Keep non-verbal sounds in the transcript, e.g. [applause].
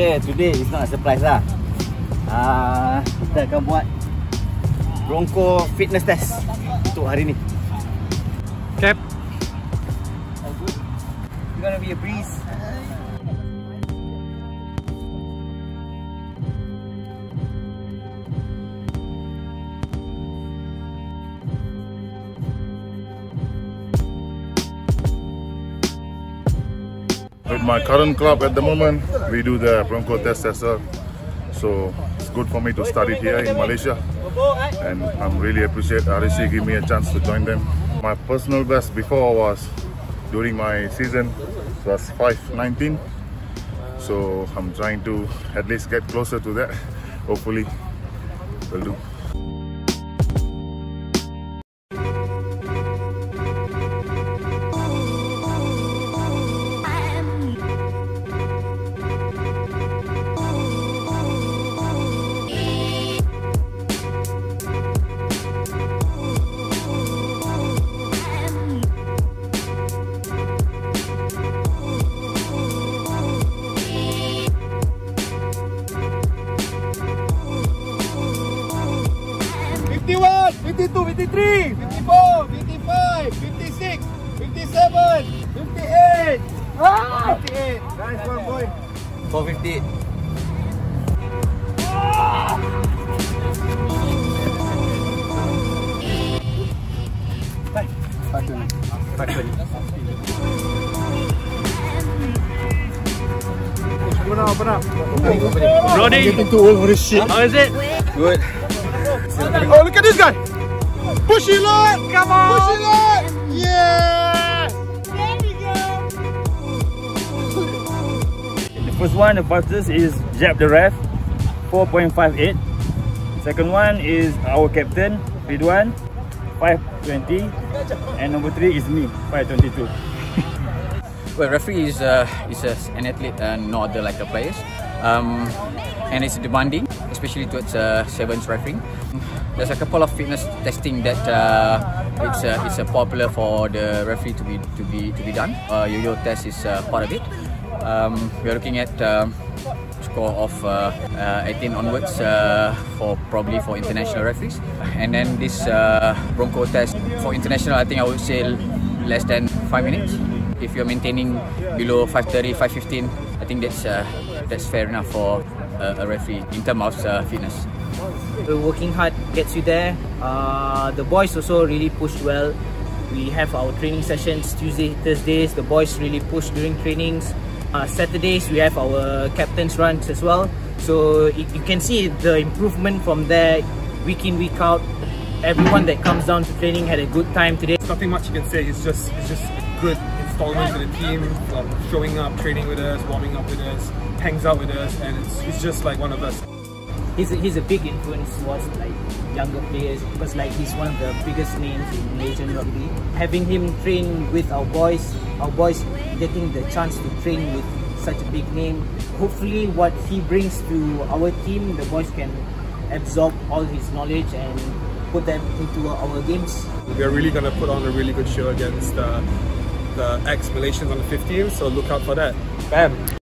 Okay, today is not a surprise lah. Uh, kita akan buat Bronco fitness test untuk hari ni. Cap. It's gonna be a breeze. With my current club at the moment, we do the Bronco test as well. So it's good for me to study here in Malaysia. And I'm really appreciate RSC give me a chance to join them. My personal best before was during my season was 519. So I'm trying to at least get closer to that. [laughs] Hopefully, will do. 53, 54, 55, 56, 57, 58. Ah! 58. Nice one, boy. 458. Back to me. Back to me. Open up, open up. Open, open Roddy! Getting too old for this shit. How is it? Good. Oh, look at this guy! Push it, Lord. Come on. Push it, Lord. Yeah. There we go. The first one, the fastest is Jab the Ref, 4.58. Second one is our captain, Ridwan, 520. And number three is me, 522. [laughs] Well, referee is uh, is a, an athlete and not other like the players, um, and it's demanding, especially towards uh, sevens refereeing. There's a couple of fitness testing that uh, it's uh, it's popular for the referee to be to be to be done. Uh, yo-yo test is uh, part of it. Um, we are looking at um, score of uh, uh, 18 onwards for probably for international referees, and then this Bronco test for international. I think I would say less than five minutes. If you're maintaining below 5:30, 5:15, I think that's that's fair enough for uh, a referee in terms of uh, fitness. The working hard gets you there. Uh, the boys also really pushed well. We have our training sessions Tuesday, Thursdays. The boys really push during trainings. Uh, Saturdays we have our captain's runs as well. So you, you can see the improvement from there, week in week out. Everyone that comes down to training had a good time today. There's nothing much you can say. It's just it's just good installment to the team, um, showing up, training with us, warming up with us, hangs out with us, and it's, it's just like one of us. He's a, he's a big influence towards like younger players because like he's one of the biggest names in Malaysian rugby. Having him train with our boys, our boys getting the chance to train with such a big name. Hopefully, what he brings to our team, the boys can absorb all his knowledge and put them into our games. We are really gonna put on a really good show against uh, the ex-Malaysians on the 15th, so look out for that. Bam!